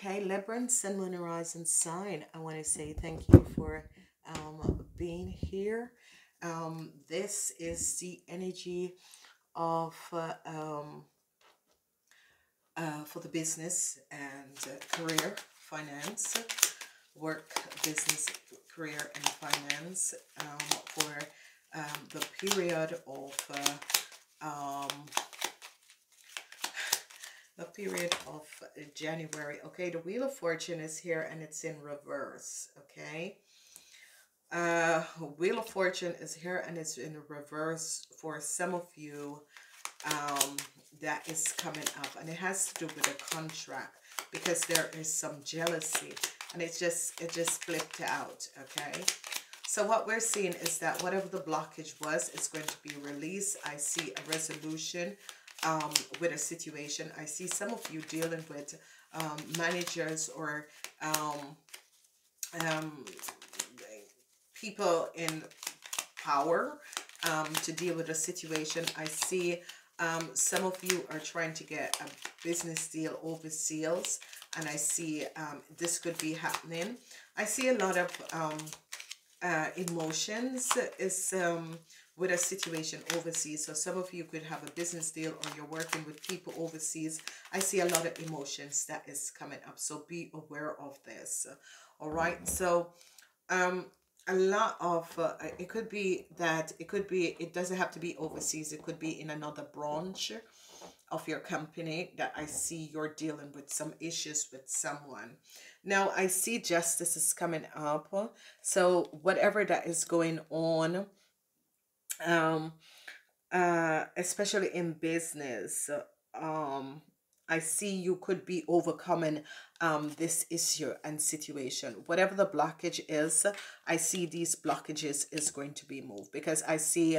Okay, Libra, Sun, Moon, Horizon sign. I want to say thank you for um, being here. Um, this is the energy of uh, um, uh, for the business and uh, career, finance, work, business, career, and finance um, for um, the period of uh, um, the period of January. Okay, the Wheel of Fortune is here and it's in reverse. Okay. Uh, Wheel of Fortune is here and it's in reverse for some of you um, that is coming up. And it has to do with a contract because there is some jealousy and it's just, it just flipped out. Okay. So what we're seeing is that whatever the blockage was, it's going to be released. I see a resolution um, with a situation. I see some of you dealing with um, managers or um, um, people in power um, to deal with a situation. I see some of you are trying to get a business deal overseas and I see um, this could be happening. I see a lot of um, uh, emotions is um, with a situation overseas. So some of you could have a business deal or you're working with people overseas. I see a lot of emotions that is coming up. So be aware of this. All right. So um, a lot of, uh, it could be that, it could be, it doesn't have to be overseas. It could be in another branch of your company that I see you're dealing with some issues with someone. Now I see justice is coming up. So whatever that is going on, um uh especially in business um i see you could be overcoming um this issue and situation. Whatever the blockage is i see these blockages is going to be moved because i see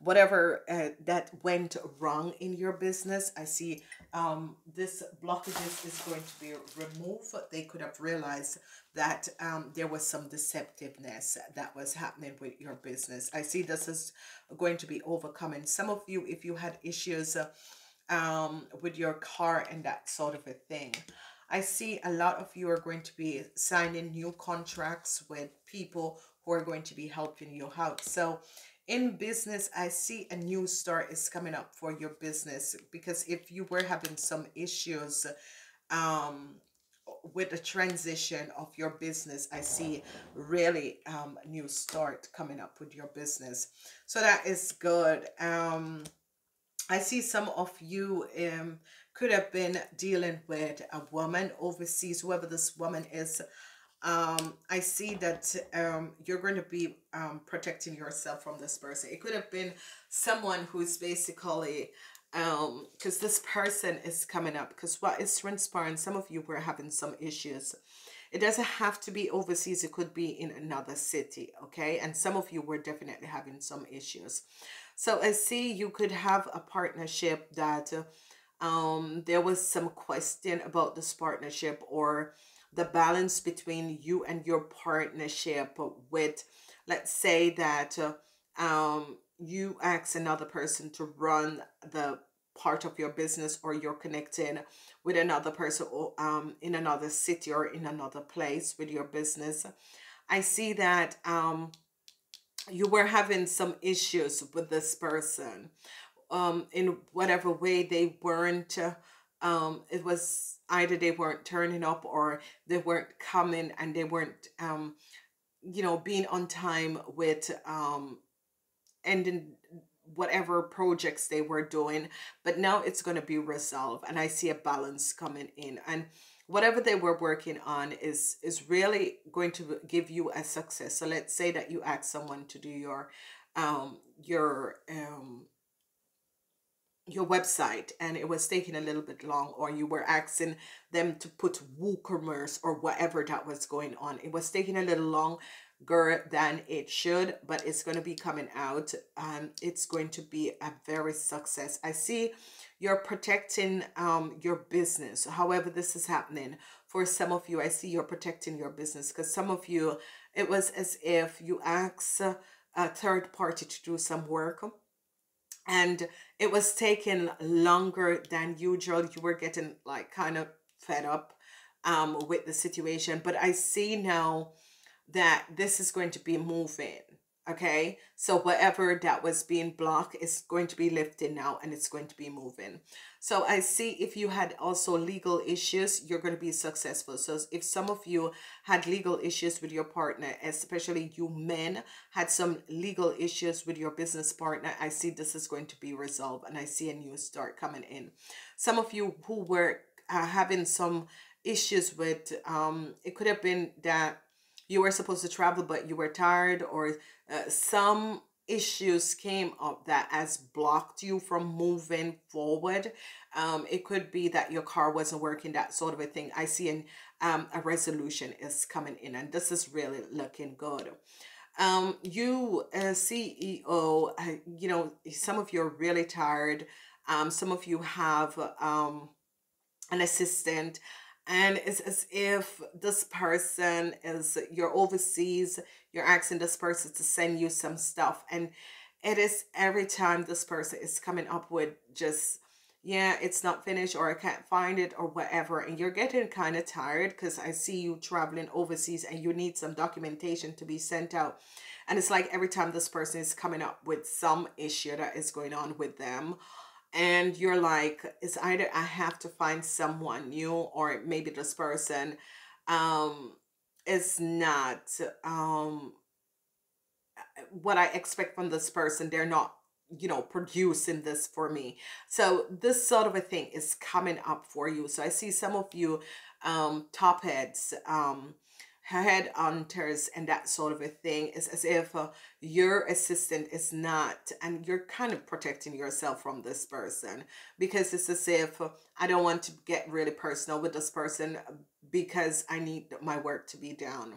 whatever uh, that went wrong in your business i see um this blockages is going to be removed. They could have realized that um there was some deceptiveness that was happening with your business. I see this is going to be overcoming. Some of you if you had issues um with your car and that sort of a thing I see a lot of you are going to be signing new contracts with people who are going to be helping you out. So in business i see a new start is coming up for your business because if you were having some issues um with the transition of your business i see really um new start coming up with your business. So that is good. Um i see some of you um could have been dealing with a woman overseas whoever this woman is um, I see that um, you're going to be um, protecting yourself from this person. It could have been someone who's basically, um, because this person is coming up, because what is transpiring, some of you were having some issues. It doesn't have to be overseas. It could be in another city, okay? And some of you were definitely having some issues. So I see you could have a partnership that um, there was some question about this partnership or the balance between you and your partnership with let's say that uh, um you ask another person to run the part of your business or you're connecting with another person or um in another city or in another place with your business. I see that um you were having some issues with this person um in whatever way they weren't uh, um it was either they weren't turning up or they weren't coming and they weren't um you know being on time with um ending whatever projects they were doing. But now it's going to be resolved and i see a balance coming in. And whatever they were working on is is really going to give you a success. So let's say that you ask someone to do your um your um your website and it was taking a little bit long or you were asking them to put WooCommerce or whatever that was going on. It was taking a little longer than it should, but it's going to be coming out and it's going to be a very success. I see you're protecting um, your business. However, this is happening for some of you. I see you're protecting your business because some of you, it was as if you asked a third party to do some work and it was taking longer than usual you were getting like kind of fed up um, with the situation. But I see now that this is going to be moving. Okay, so whatever that was being blocked is going to be lifted now and it's going to be moving. So I see if you had also legal issues, you're going to be successful. So if some of you had legal issues with your partner, especially you men had some legal issues with your business partner, I see this is going to be resolved and I see a new start coming in. Some of you who were uh, having some issues with, um, it could have been that you were supposed to travel but you were tired or uh, some issues came up that has blocked you from moving forward. Um it could be that your car wasn't working that sort of a thing. I see an um a resolution is coming in and this is really looking good. Um you uh, ceo uh, you know some of you are really tired. Um some of you have um an assistant and it's as if this person is you're overseas you're asking this person to send you some stuff and it is every time this person is coming up with just yeah it's not finished or i can't find it or whatever and you're getting kind of tired because i see you traveling overseas and you need some documentation to be sent out and it's like every time this person is coming up with some issue that is going on with them and you're like it's either i have to find someone new or maybe this person um is not um what i expect from this person they're not you know producing this for me. So this sort of a thing is coming up for you. So i see some of you um top heads um head hunters and that sort of a thing. Is as if uh, your assistant is not and you're kind of protecting yourself from this person because it's as if uh, i don't want to get really personal with this person because I need my work to be done.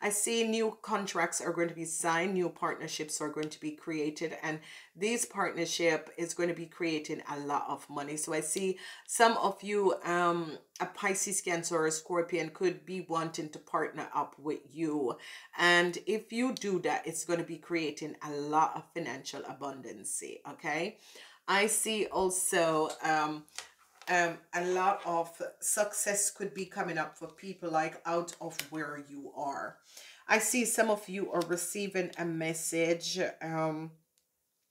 I see new contracts are going to be signed, new partnerships are going to be created, and these partnership is going to be creating a lot of money. So I see some of you, um, a Pisces, Cancer, or a Scorpion could be wanting to partner up with you. And if you do that, it's going to be creating a lot of financial abundance. Okay. I see also um, um, a lot of success could be coming up for people like out of where you are. I see some of you are receiving a message um,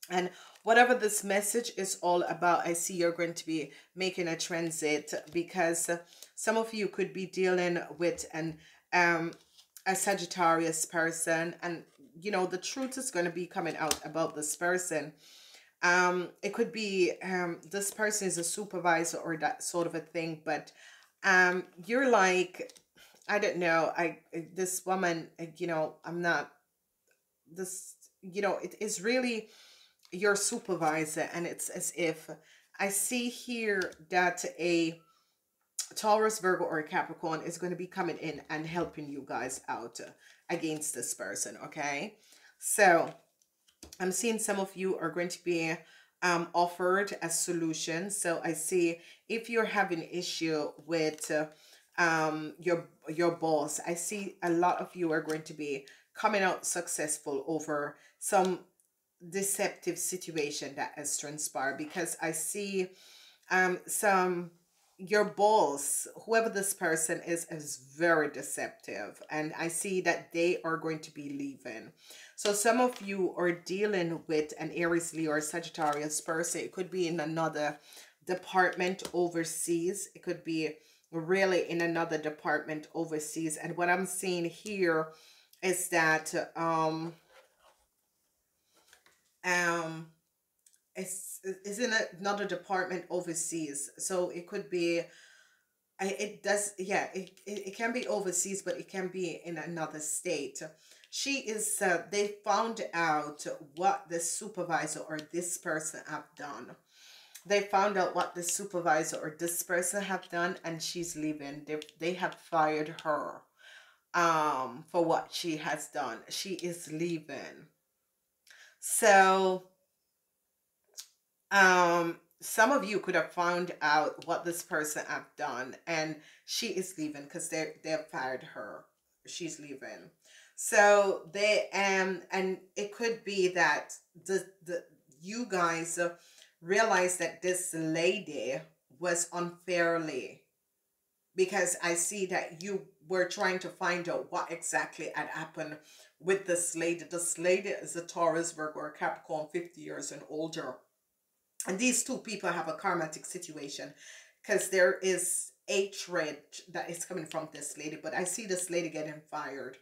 and whatever this message is all about, I see you're going to be making a transit because some of you could be dealing with an um, a Sagittarius person and you know the truth is going to be coming out about this person. Um it could be um this person is a supervisor or that sort of a thing but um you're like i don't know i this woman you know i'm not this you know it is really your supervisor and it's as if i see here that a taurus virgo or a capricorn is going to be coming in and helping you guys out against this person okay so I'm seeing some of you are going to be um, offered a solution. So I see if you're having issue with uh, um, your your boss, I see a lot of you are going to be coming out successful over some deceptive situation that has transpired because I see um, some your boss, whoever this person is, is very deceptive. And I see that they are going to be leaving. So some of you are dealing with an Aries, Leo, or Sagittarius person. It could be in another department overseas. It could be really in another department overseas. And what I'm seeing here is that um um it's, it's in another department overseas. So it could be I, it does yeah it, it, it can be overseas but it can be in another state. She is uh, they found out what the supervisor or this person have done. They found out what the supervisor or this person have done and she's leaving. They, they have fired her um for what she has done. She is leaving. So um some of you could have found out what this person have done and she is leaving because they they have fired her she's leaving so they um and it could be that the the you guys realize that this lady was unfairly because I see that you were trying to find out what exactly had happened with this lady. This lady is a Taurus, Virgo, or Capricorn, 50 years and older. And these two people have a karmatic situation because there is hatred that is coming from this lady. But I see this lady getting fired.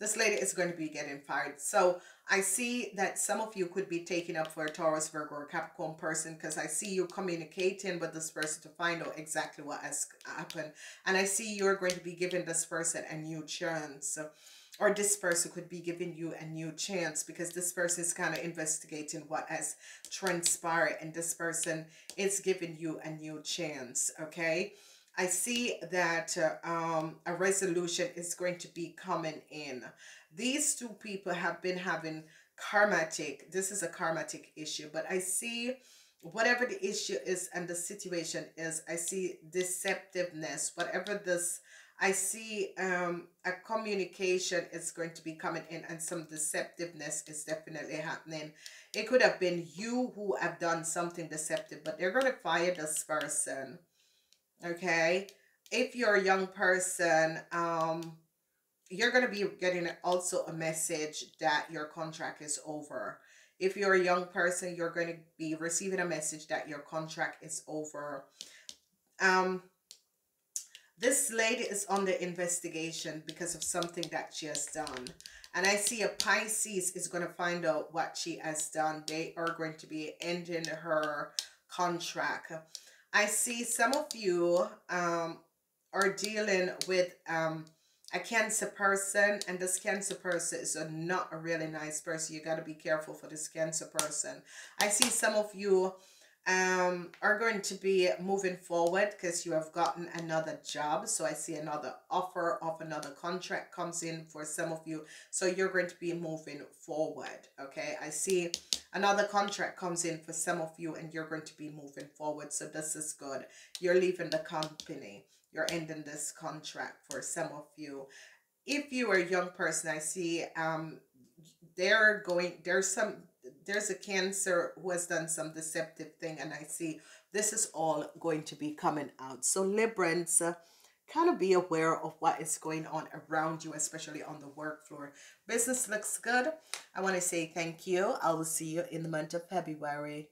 This lady is going to be getting fired. So I see that some of you could be taking up for a Taurus, Virgo, or Capricorn person because I see you communicating with this person to find out exactly what has happened. And I see you're going to be giving this person a new chance. Or this person could be giving you a new chance because this person is kind of investigating what has transpired and this person is giving you a new chance, okay? I see that uh, um, a resolution is going to be coming in. These two people have been having karmatic, this is a karmatic issue, but I see whatever the issue is and the situation is, I see deceptiveness, whatever this, I see um, a communication is going to be coming in and some deceptiveness is definitely happening. It could have been you who have done something deceptive, but they're going to fire this person okay? If you're a young person um you're going to be getting also a message that your contract is over. If you're a young person you're going to be receiving a message that your contract is over. Um this lady is under investigation because of something that she has done and I see a Pisces is going to find out what she has done. They are going to be ending her contract. I see some of you um, are dealing with um, a cancer person and this cancer person is a, not a really nice person. You got to be careful for this cancer person. I see some of you um, are going to be moving forward because you have gotten another job. So I see another offer of another contract comes in for some of you. So you're going to be moving forward. Okay. I see another contract comes in for some of you and you're going to be moving forward. So this is good. You're leaving the company. You're ending this contract for some of you. If you are a young person, I see um, they're going, there's some there's a cancer who has done some deceptive thing and I see this is all going to be coming out. So Librans, uh, kind of be aware of what is going on around you, especially on the work floor. Business looks good. I want to say thank you. I will see you in the month of February.